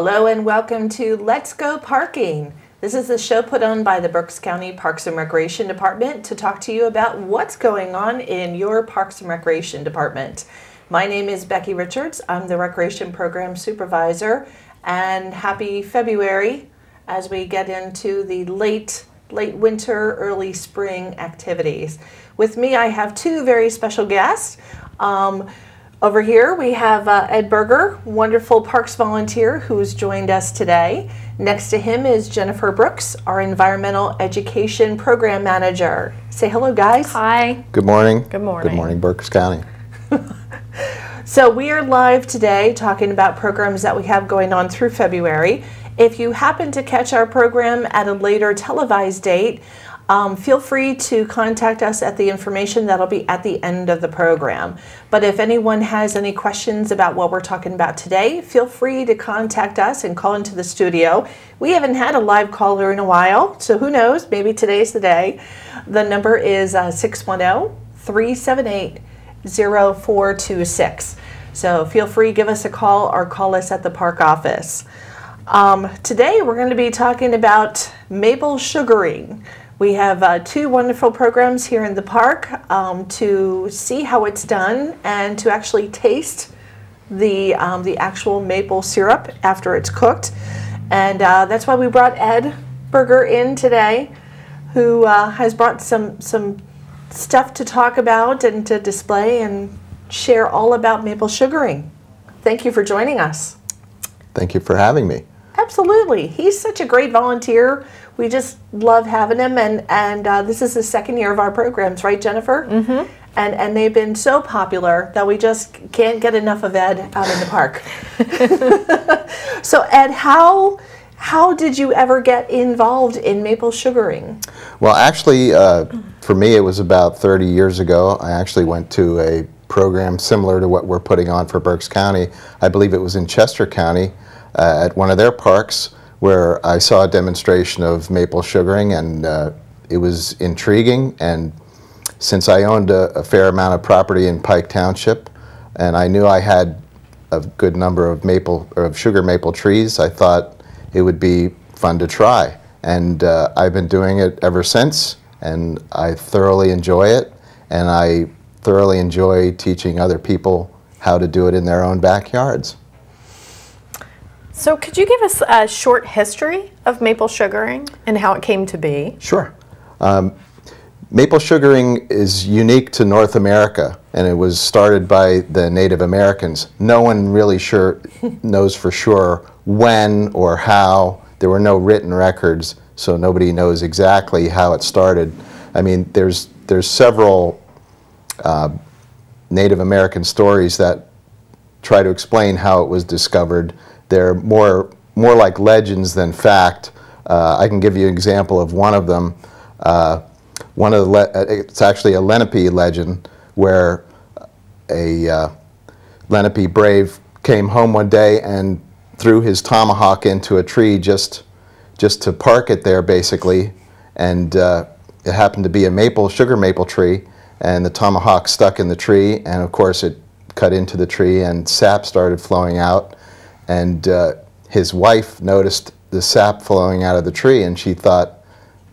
Hello and welcome to Let's Go Parking. This is the show put on by the Berks County Parks and Recreation Department to talk to you about what's going on in your Parks and Recreation Department. My name is Becky Richards. I'm the Recreation Program Supervisor, and happy February as we get into the late late winter, early spring activities. With me, I have two very special guests. Um, over here, we have uh, Ed Burger, wonderful parks volunteer who's joined us today. Next to him is Jennifer Brooks, our environmental education program manager. Say hello, guys. Hi. Good morning. Good morning. Good morning, Berks County. So, we are live today talking about programs that we have going on through February. If you happen to catch our program at a later televised date, um, feel free to contact us at the information that'll be at the end of the program. But if anyone has any questions about what we're talking about today, feel free to contact us and call into the studio. We haven't had a live caller in a while, so who knows? Maybe today's the day. The number is uh, 610 378 0426. So feel free, give us a call or call us at the park office. Um, today we're going to be talking about maple sugaring. We have uh, two wonderful programs here in the park um, to see how it's done and to actually taste the, um, the actual maple syrup after it's cooked. And uh, that's why we brought Ed Burger in today, who uh, has brought some, some stuff to talk about and to display and share all about maple sugaring. Thank you for joining us. Thank you for having me. Absolutely. He's such a great volunteer. We just love having him, and, and uh, this is the second year of our programs, right, Jennifer? Mm-hmm. And, and they've been so popular that we just can't get enough of Ed out in the park. so, Ed, how, how did you ever get involved in maple sugaring? Well, actually, uh, for me, it was about 30 years ago. I actually went to a program similar to what we're putting on for Berks County. I believe it was in Chester County uh, at one of their parks where I saw a demonstration of maple sugaring and uh, it was intriguing. And since I owned a, a, fair amount of property in Pike Township and I knew I had a good number of maple or of sugar maple trees, I thought it would be fun to try. And uh, I've been doing it ever since and I thoroughly enjoy it and I thoroughly enjoy teaching other people how to do it in their own backyards. So could you give us a short history of maple sugaring and how it came to be? Sure. Um, maple sugaring is unique to North America and it was started by the Native Americans. No one really sure knows for sure when or how. There were no written records, so nobody knows exactly how it started. I mean, there's there's several uh, Native American stories that try to explain how it was discovered. They're more, more like legends than fact. Uh, I can give you an example of one of them. Uh, one of the uh, it's actually a Lenape legend where a uh, Lenape brave came home one day and threw his tomahawk into a tree just just to park it there basically and uh, it happened to be a maple sugar maple tree and the tomahawk stuck in the tree and of course it cut into the tree and sap started flowing out and uh, his wife noticed the sap flowing out of the tree and she thought,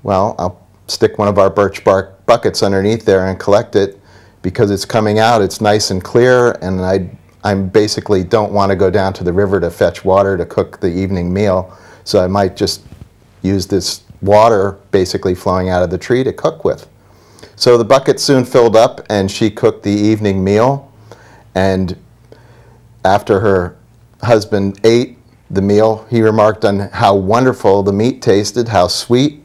well, I'll stick one of our birch bark buckets underneath there and collect it because it's coming out, it's nice and clear and I I basically don't want to go down to the river to fetch water to cook the evening meal. So I might just use this water basically flowing out of the tree to cook with. So the bucket soon filled up and she cooked the evening meal and after her husband ate the meal, he remarked on how wonderful the meat tasted, how sweet,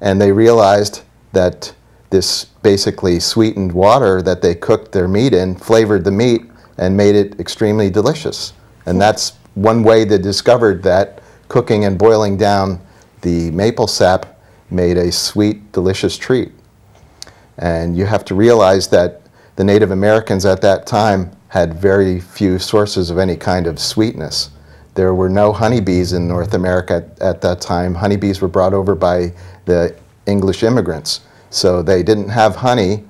and they realized that this basically sweetened water that they cooked their meat in flavored the meat and made it extremely delicious. And that's one way they discovered that cooking and boiling down the maple sap made a sweet, delicious treat. And you have to realize that the Native Americans at that time had very few sources of any kind of sweetness. There were no honeybees in North America at, at that time. Honeybees were brought over by the English immigrants. So they didn't have honey.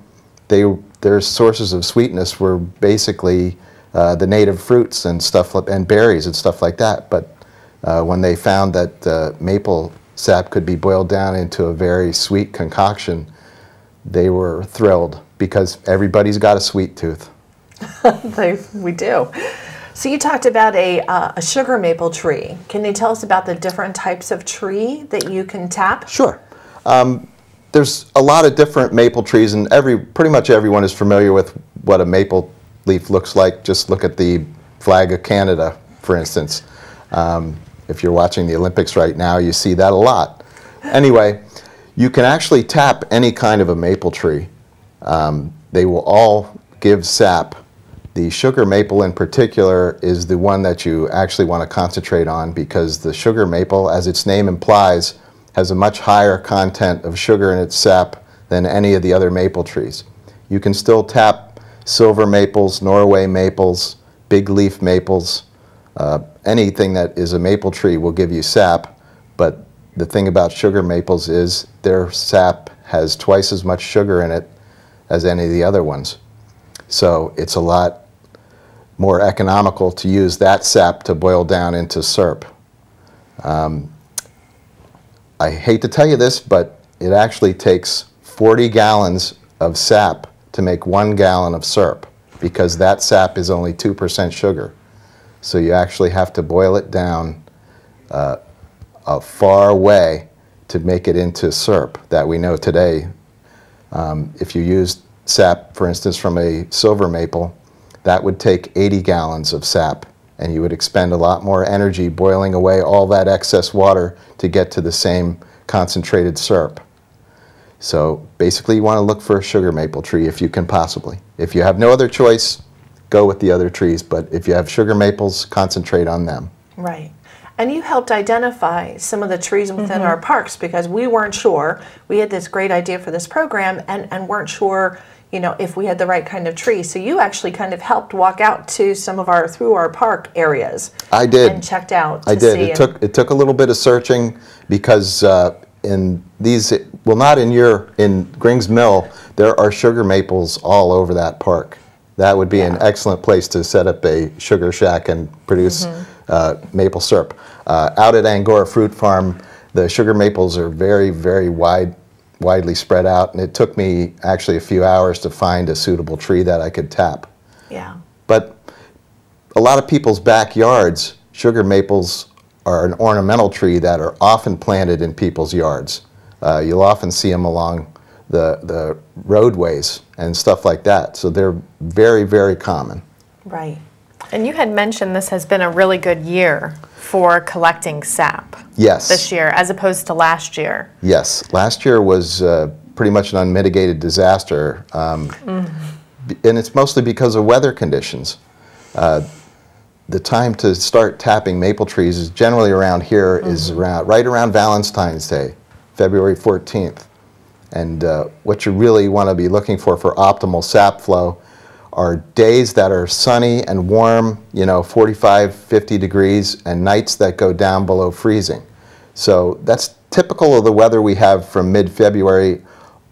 They, their sources of sweetness were basically uh, the native fruits and stuff and berries and stuff like that. But uh, when they found that uh, maple sap could be boiled down into a very sweet concoction, they were thrilled because everybody's got a sweet tooth. They, we do. So you talked about a, uh, a sugar maple tree. Can you tell us about the different types of tree that you can tap? Sure. Um, there's a lot of different maple trees, and every pretty much everyone is familiar with what a maple leaf looks like. Just look at the flag of Canada, for instance. Um, if you're watching the Olympics right now, you see that a lot. Anyway, you can actually tap any kind of a maple tree. Um, they will all give sap. The sugar maple in particular is the one that you actually want to concentrate on because the sugar maple, as its name implies, has a much higher content of sugar in its sap than any of the other maple trees. You can still tap silver maples, Norway maples, big leaf maples, uh, anything that is a maple tree will give you sap, but the thing about sugar maples is their sap has twice as much sugar in it as any of the other ones. So it's a lot more economical to use that sap to boil down into syrup. Um, I hate to tell you this, but it actually takes 40 gallons of sap to make one gallon of syrup because that sap is only 2% sugar. So you actually have to boil it down uh, a far way to make it into syrup that we know today. Um, if you use sap, for instance, from a silver maple, that would take 80 gallons of sap, and you would expend a lot more energy boiling away all that excess water to get to the same concentrated syrup. So basically, you want to look for a sugar maple tree if you can possibly. If you have no other choice, go with the other trees, but if you have sugar maples, concentrate on them. Right. And you helped identify some of the trees within mm-hmm. our parks because we weren't sure. We had this great idea for this program and, and weren't sure, you know, if we had the right kind of tree. So you actually kind of helped walk out to some of our through our park areas I did. and checked out. To I did. See It took it took a little bit of searching because uh, in these well not in your in Grings Mill there are sugar maples all over that park. That would be an excellent place to set up a sugar shack and produce Mm-hmm. uh, maple syrup. Uh, out at Angora Fruit Farm, the sugar maples are very very wide widely spread out, and it took me actually a few hours to find a suitable tree that I could tap. yeah. But a lot of people's backyards, sugar maples are an ornamental tree that are often planted in people's yards. Uh, you'll often see them along the, the roadways and stuff like that. So they're very, very common. Right. And you had mentioned this has been a really good year for collecting sap Yes. this year as opposed to last year. Yes, last year was uh, pretty much an unmitigated disaster, um, b- and it's mostly because of weather conditions. Uh, the time to start tapping maple trees is generally around here is around right around Valentine's Day, February 14th. And uh, what you really want to be looking for for optimal sap flow are days that are sunny and warm, you know, 45, 50 degrees, and nights that go down below freezing. So that's typical of the weather we have from mid-February,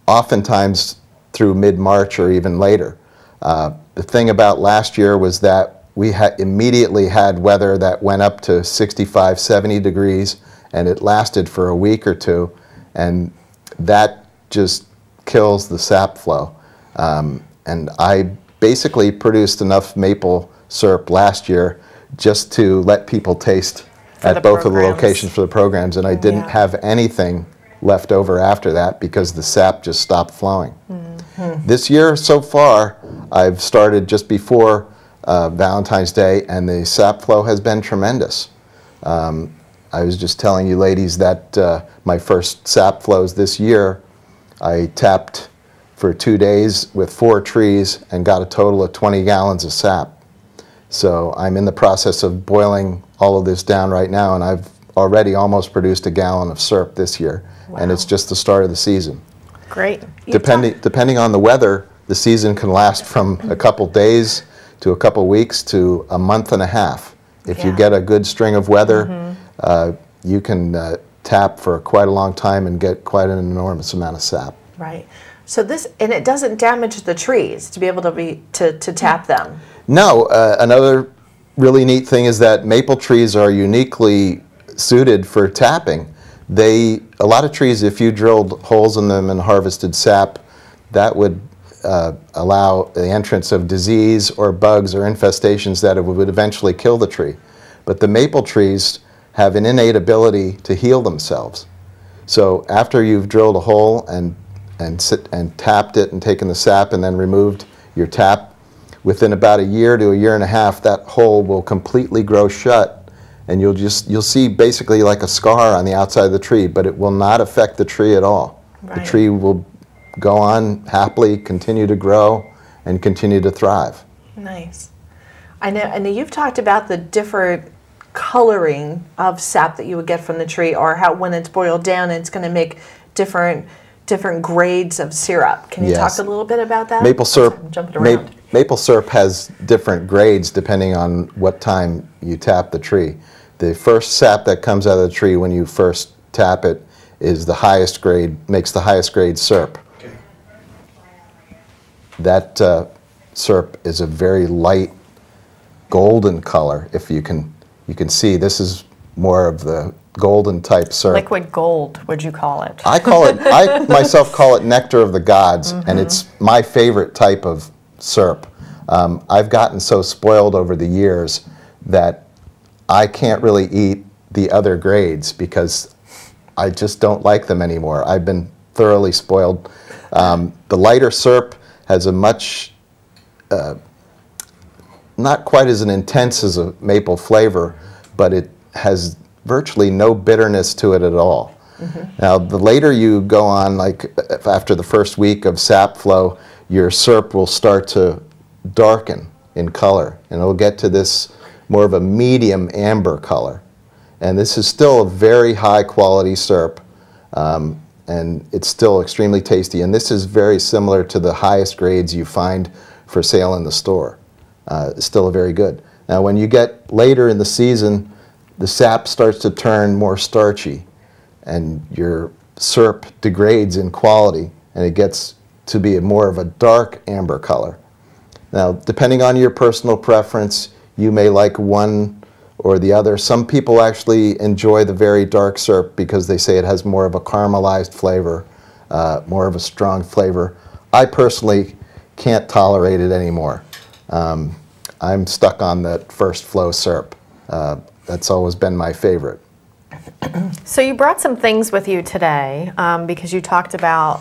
oftentimes through mid-March or even later. Uh, the thing about last year was that we had immediately had weather that went up to 65, 70 degrees, and it lasted for a week or two, and that just kills the sap flow. Um, and I basically produced enough maple syrup last year just to let people taste at the both of the locations for the programs, and I didn't Yeah. have anything left over after that because the sap just stopped flowing. This year, so far, I've started just before uh, Valentine's Day, and the sap flow has been tremendous. Um, I was just telling you ladies that uh, my first sap flows this year, I tapped for two days with four trees and got a total of 20 gallons of sap. So I'm in the process of boiling all of this down right now, and I've already almost produced a gallon of syrup this year, and it's just the start of the season. Great. Depending, depending on the weather, the season can last from a couple days to a couple weeks to a month and a half. If you get a good string of weather, uh, you can uh, tap for quite a long time and get quite an enormous amount of sap. Right. So this and it doesn't damage the trees to be able to be to, to tap them. No, uh, another really neat thing is that maple trees are uniquely suited for tapping. They a lot of trees, if you drilled holes in them and harvested sap, that would uh, allow the entrance of disease or bugs or infestations that would eventually kill the tree. But the maple trees have an innate ability to heal themselves. So after you've drilled a hole and and sit and tapped it and taken the sap and then removed your tap, within about a year to a year and a half, that hole will completely grow shut, and you'll just you'll see basically like a scar on the outside of the tree, but it will not affect the tree at all. The tree will go on happily, continue to grow, and continue to thrive. Nice. I know. I know you've talked about the different coloring of sap that you would get from the tree, or how when it's boiled down, it's going to make different different grades of syrup. Can you Yes. talk a little bit about that? Maple syrup. I'm jumping ma- around. maple syrup has different grades depending on what time you tap the tree. The first sap that comes out of the tree when you first tap it is the highest grade, makes the highest grade syrup. That uh, syrup is a very light golden color. If you can, you can see this is more of the golden type syrup. Liquid gold, would you call it? I call it, I myself call it nectar of the gods, and it's my favorite type of syrup. Um, I've gotten so spoiled over the years that I can't really eat the other grades because I just don't like them anymore. I've been thoroughly spoiled. Um, the lighter syrup has a much, uh, not quite as an intense as a maple flavor, but it has virtually no bitterness to it at all. Now, the later you go on, like after the first week of sap flow, your syrup will start to darken in color, and it'll get to this more of a medium amber color. And this is still a very high quality syrup, um, and it's still extremely tasty. And this is very similar to the highest grades you find for sale in the store. Uh, it's still a very good. Now, when you get later in the season, the sap starts to turn more starchy, and your syrup degrades in quality, and it gets to be a more of a dark amber color. Now, depending on your personal preference, you may like one or the other. Some people actually enjoy the very dark syrup because they say it has more of a caramelized flavor, uh, more of a strong flavor. I personally can't tolerate it anymore. Um, I'm stuck on that first flow syrup. Uh, that's always been my favorite. So you brought some things with you today um, because you talked about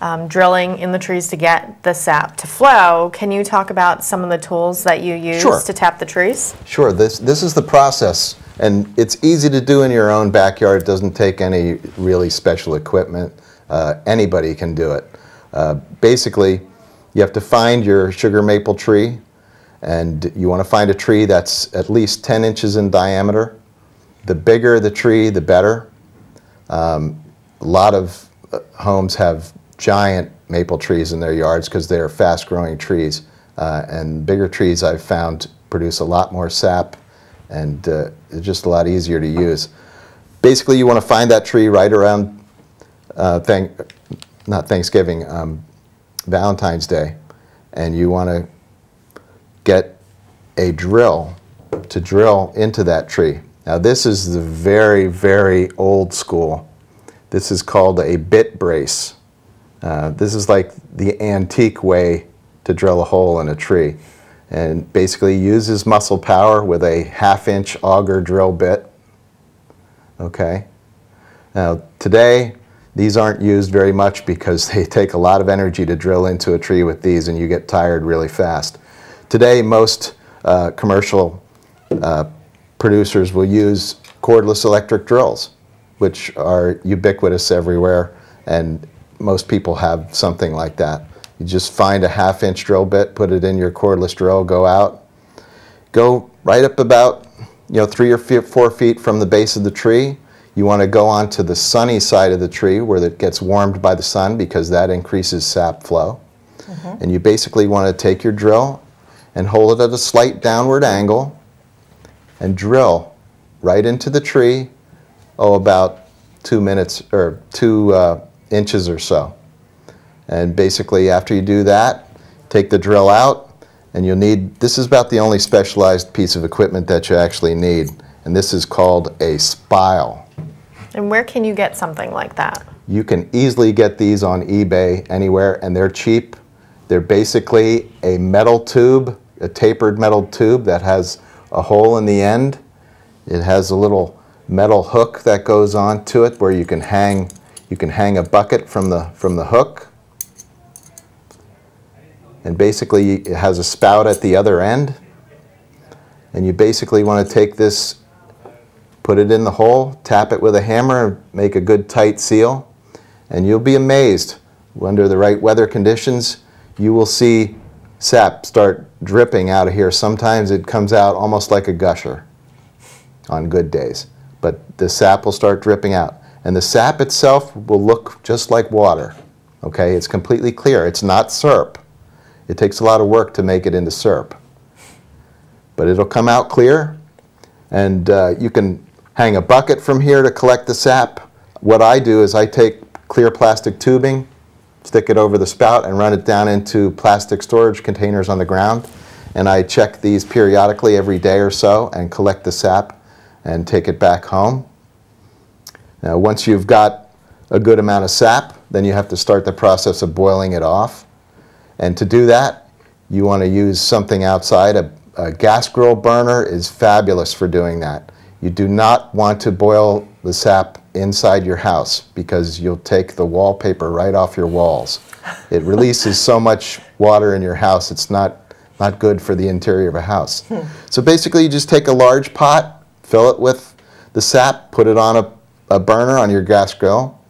um, drilling in the trees to get the sap to flow. Can you talk about some of the tools that you use Sure. to tap the trees? Sure, this, this is the process, and it's easy to do in your own backyard. It doesn't take any really special equipment. Uh, anybody can do it. Uh, basically, you have to find your sugar maple tree, and you want to find a tree that's at least 10 inches in diameter. The bigger the tree, the better. Um, a lot of uh, homes have giant maple trees in their yards because they're fast growing trees. Uh, and bigger trees I've found produce a lot more sap and uh, it's just a lot easier to use. Basically, you want to find that tree right around, uh, thank, not Thanksgiving, um, Valentine's Day, and you want to get a drill to drill into that tree. Now, this is the very, very old school. This is called a bit brace. Uh, this is like the antique way to drill a hole in a tree. And basically uses muscle power with a half inch auger drill bit. Okay. Now, today, these aren't used very much because they take a lot of energy to drill into a tree with these and you get tired really fast. Today, most uh, commercial uh, producers will use cordless electric drills, which are ubiquitous everywhere, and most people have something like that. You just find a half inch drill bit, put it in your cordless drill, go out, go right up about you know three or four feet from the base of the tree. You want to go onto the sunny side of the tree where it gets warmed by the sun because that increases sap flow. And you basically want to take your drill and hold it at a slight downward angle and drill right into the tree, oh, about two minutes or two uh, inches or so. And basically, after you do that, take the drill out, and you'll need, this is about the only specialized piece of equipment that you actually need, and this is called a spile. And where can you get something like that? You can easily get these on eBay anywhere, and they're cheap. They're basically a metal tube, a tapered metal tube that has a hole in the end. It has a little metal hook that goes onto it where you can hang you can hang a bucket from the from the hook. And basically it has a spout at the other end. And you basically want to take this put it in the hole, tap it with a hammer, make a good tight seal, and you'll be amazed under the right weather conditions you will see sap start dripping out of here. Sometimes it comes out almost like a gusher on good days. But the sap will start dripping out. And the sap itself will look just like water. Okay, it's completely clear. It's not syrup. It takes a lot of work to make it into syrup. But it'll come out clear, and uh, you can hang a bucket from here to collect the sap. What I do is I take clear plastic tubing, stick it over the spout and run it down into plastic storage containers on the ground. And I check these periodically every day or so and collect the sap and take it back home. Now, once you've got a good amount of sap, then you have to start the process of boiling it off. And to do that, you want to use something outside. A, a gas grill burner is fabulous for doing that. You do not want to boil the sap inside your house because you'll take the wallpaper right off your walls. It releases so much water in your house, it's not, not good for the interior of a house. Hmm. So basically you just take a large pot, fill it with the sap, put it on a, a burner on your gas grill,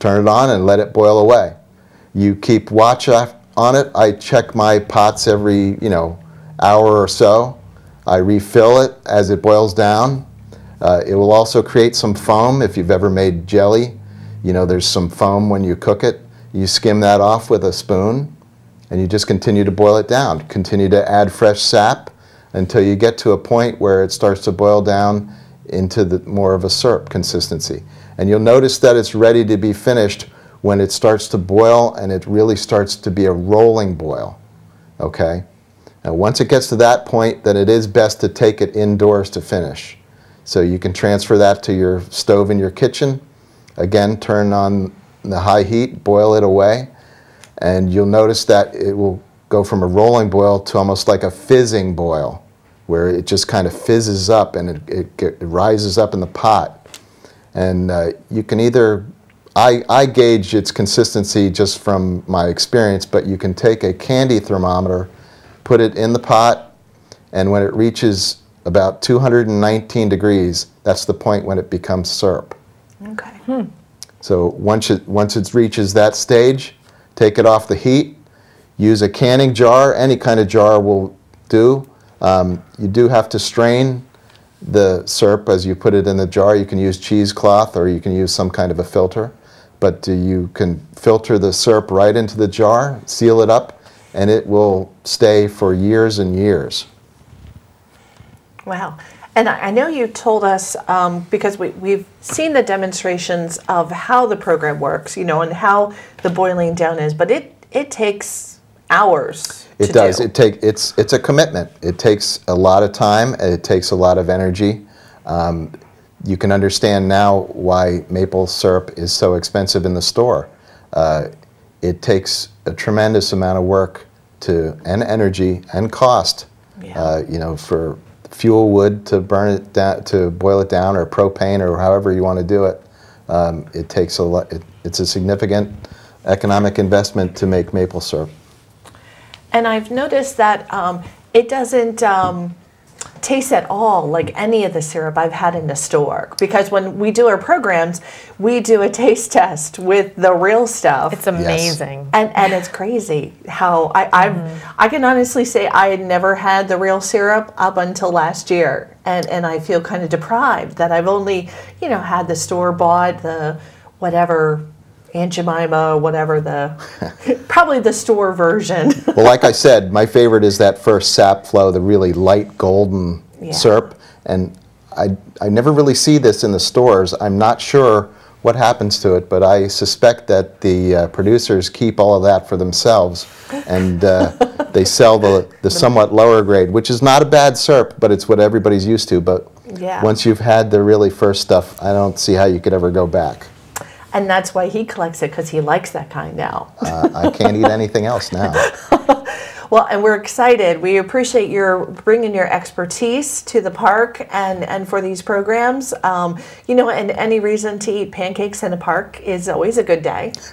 turn it on and let it boil away. You keep watch on it. I check my pots every, you know, hour or so. I refill it as it boils down. Uh, it will also create some foam if you've ever made jelly. You know, there's some foam when you cook it. You skim that off with a spoon and you just continue to boil it down. Continue to add fresh sap until you get to a point where it starts to boil down into the, more of a syrup consistency. And you'll notice that it's ready to be finished when it starts to boil and it really starts to be a rolling boil. Okay? Now once it gets to that point, then it is best to take it indoors to finish. So you can transfer that to your stove in your kitchen. Again, turn on the high heat, boil it away, and you'll notice that it will go from a rolling boil to almost like a fizzing boil, where it just kind of fizzes up and it, it, it rises up in the pot. And uh, you can either, I, I gauge its consistency just from my experience, but you can take a candy thermometer, put it in the pot, and when it reaches about 219 degrees, that's the point when it becomes syrup. Okay. Hmm. So once it, once it reaches that stage, take it off the heat, use a canning jar, any kind of jar will do. Um, you do have to strain the syrup as you put it in the jar. You can use cheesecloth or you can use some kind of a filter. But uh, you can filter the syrup right into the jar, seal it up, and it will stay for years and years. Wow. And I know you told us um, because we, we've seen the demonstrations of how the program works, you know, and how the boiling down is, but it, it takes hours. It does. Do. It take it's it's a commitment. It takes a lot of time. It takes a lot of energy. Um, you can understand now why maple syrup is so expensive in the store. Uh, it takes a tremendous amount of work to and energy and cost. Yeah. Uh, you know, for fuel wood to burn it down, to boil it down, or propane, or however you want to do it. Um, it takes a lot. It, it's a significant economic investment to make maple syrup. And I've noticed that um, it doesn't. Um, taste at all like any of the syrup I've had in the store. Because when we do our programs, we do a taste test with the real stuff. It's amazing. Yes. And and it's crazy how I I've, mm. I can honestly say I had never had the real syrup up until last year. And and I feel kind of deprived that I've only, you know, had the store bought the whatever Aunt Jemima, whatever the, probably the store version. well, like I said, my favorite is that first sap flow, the really light golden yeah. syrup. And I, I never really see this in the stores. I'm not sure what happens to it, but I suspect that the uh, producers keep all of that for themselves, and uh, they sell the, the somewhat lower grade, which is not a bad syrup, but it's what everybody's used to. But Yeah. once you've had the really first stuff, I don't see how you could ever go back. And that's why he collects it because he likes that kind now. Uh, I can't eat anything else now. Well, and we're excited. We appreciate your bringing your expertise to the park and, and for these programs. Um, you know, and any reason to eat pancakes in a park is always a good day.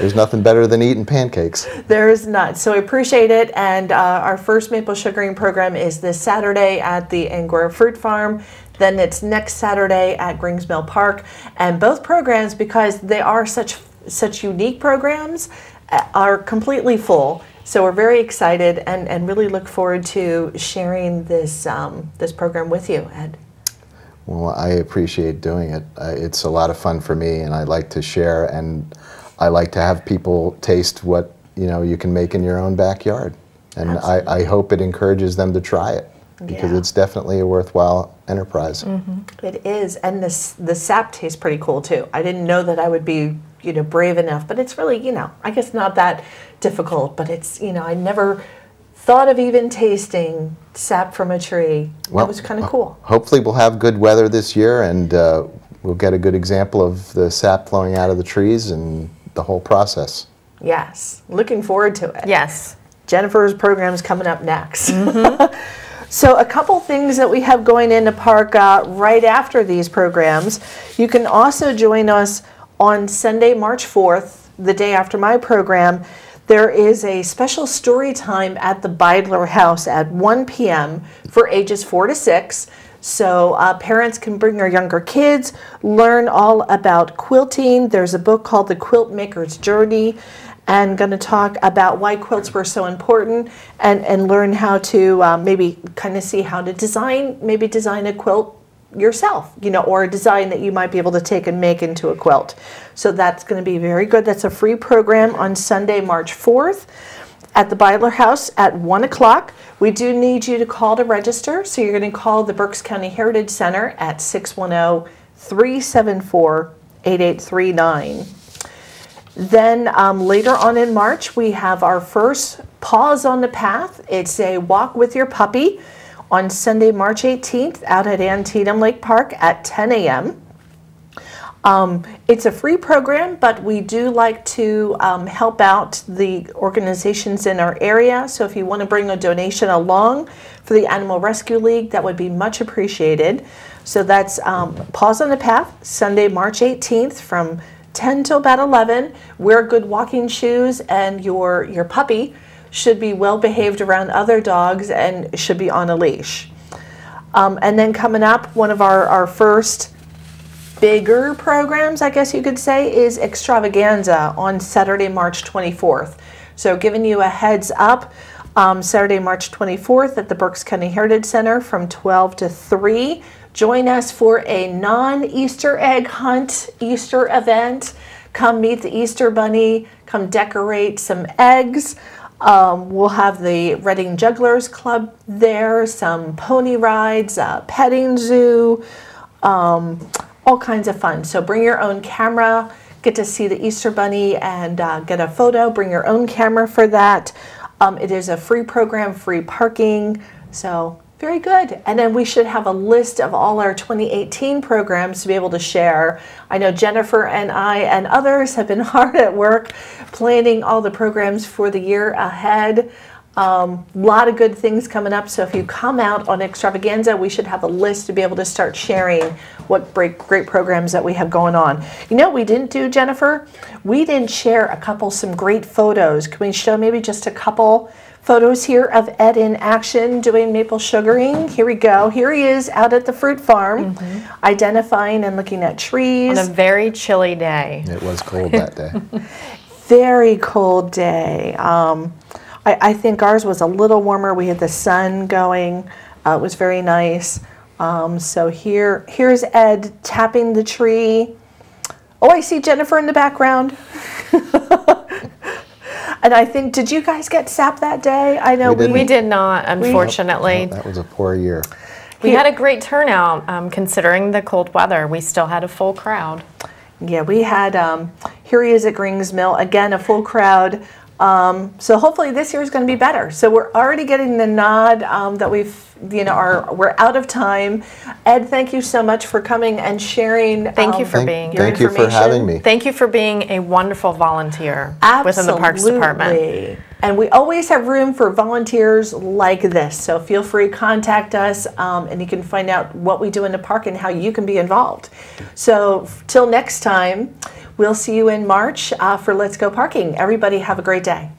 There's nothing better than eating pancakes. There is not. So we appreciate it. And uh, our first maple sugaring program is this Saturday at the Angora Fruit Farm. Then it's next Saturday at Grings Mill Park. And both programs, because they are such such unique programs, uh, are completely full. So we're very excited and, and really look forward to sharing this um, this program with you, Ed. Well, I appreciate doing it. Uh, it's a lot of fun for me, and I like to share, and I like to have people taste what you know you can make in your own backyard. And I, I hope it encourages them to try it because Yeah. it's definitely a worthwhile enterprise. It is, and this the sap tastes pretty cool too. I didn't know that I would be, you know, brave enough, but it's really, you know, I guess not that difficult. But it's, you know, I never thought of even tasting sap from a tree. Well, that was kind of cool. Hopefully, we'll have good weather this year, and uh, we'll get a good example of the sap flowing out of the trees and the whole process. Yes, looking forward to it. Yes. Jennifer's program is coming up next. so, a couple things that we have going into park uh, right after these programs. You can also join us on Sunday, March 4th, the day after my program. There is a special story time at the Beidler House at 1 p.m. for ages 4 to 6. So, uh, parents can bring their younger kids, learn all about quilting. There's a book called The Quilt Maker's Journey and going to talk about why quilts were so important and, and learn how to um, maybe kind of see how to design, maybe design a quilt yourself, you know, or a design that you might be able to take and make into a quilt. So that's going to be very good. That's a free program on Sunday, March 4th at the Beidler House at 1 o'clock. We do need you to call to register. So you're going to call the Berks County Heritage Center at 610 374 8839. Then um, later on in March, we have our first Paws on the Path. It's a walk with your puppy on Sunday, March 18th, out at Antietam Lake Park at 10 a.m. Um, it's a free program, but we do like to um, help out the organizations in our area. So if you want to bring a donation along for the Animal Rescue League, that would be much appreciated. So that's um, Paws on the Path, Sunday, March 18th from 10 till about 11. Wear good walking shoes, and your your puppy should be well behaved around other dogs and should be on a leash. Um, and then coming up, one of our, our first bigger programs, I guess you could say, is Extravaganza on Saturday, March 24th. So, giving you a heads up, um, Saturday, March 24th at the Berks County Heritage Center from 12 to 3. Join us for a non Easter egg hunt Easter event. Come meet the Easter Bunny, come decorate some eggs. Um, we'll have the Reading Jugglers Club there, some pony rides, a petting zoo, um, all kinds of fun. So bring your own camera, get to see the Easter Bunny and uh, get a photo. Bring your own camera for that. Um, it is a free program, free parking. So very good. And then we should have a list of all our 2018 programs to be able to share. I know Jennifer and I and others have been hard at work planning all the programs for the year ahead. A um, lot of good things coming up. So if you come out on Extravaganza, we should have a list to be able to start sharing what great, great programs that we have going on. You know we didn't do, Jennifer? We didn't share a couple, some great photos. Can we show maybe just a couple photos here of Ed in action doing maple sugaring? Here we go. Here he is out at the fruit farm, identifying and looking at trees. On a very chilly day. It was cold that day. very cold day. Um, I, I think ours was a little warmer. We had the sun going. Uh, it was very nice. Um, so here, here's Ed tapping the tree. Oh, I see Jennifer in the background. and I think, did you guys get sap that day? I know We didn't. We did not, unfortunately. that was a poor year. We Here- had a great turnout um, considering the cold weather. We still had a full crowd. Yeah, we had, um, here he is at Grings Mill, again, a full crowd. Um, so hopefully this year is going to be better. So we're already getting the nod um, that we've, you know, are we're out of time. Ed, thank you so much for coming and sharing. Thank you um, for Thank, being your thank you for having me. Thank you for being a wonderful volunteer within the Parks Absolutely. Department. And we always have room for volunteers like this. So feel free, contact us, um, and you can find out what we do in the park and how you can be involved. So till next time, we'll see you in March uh, for Let's Go Parking. Everybody have a great day.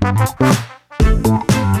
Thank you. Thank